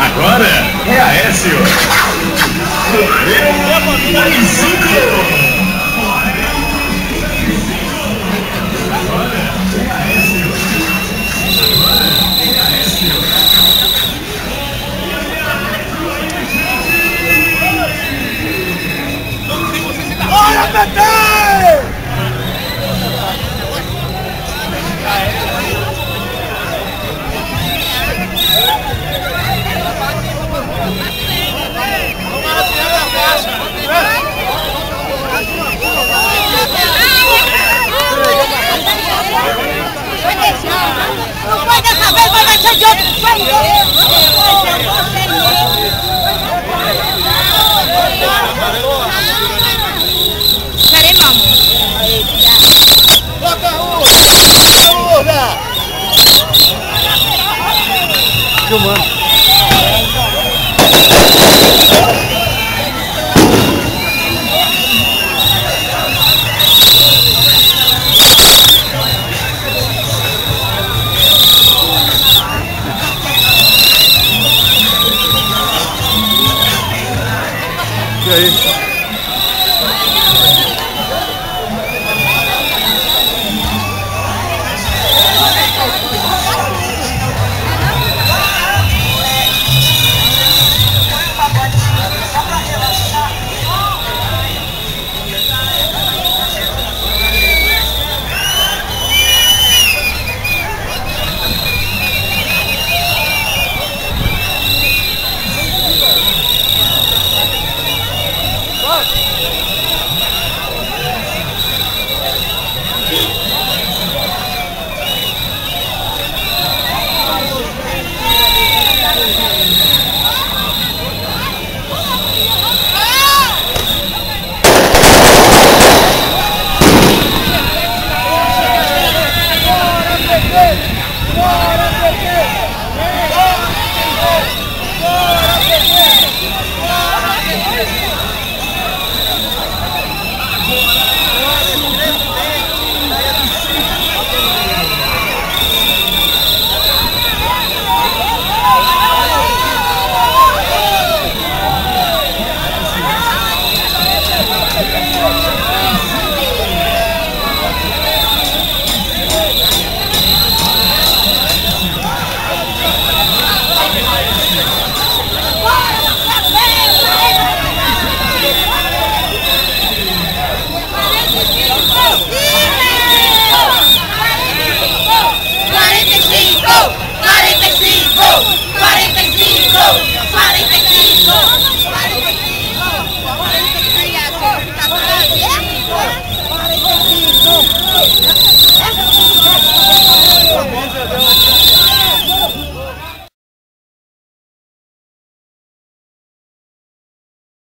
Agora é a Écio. Valeu, mais um Peraí, mamãe. Aí? 45, 45.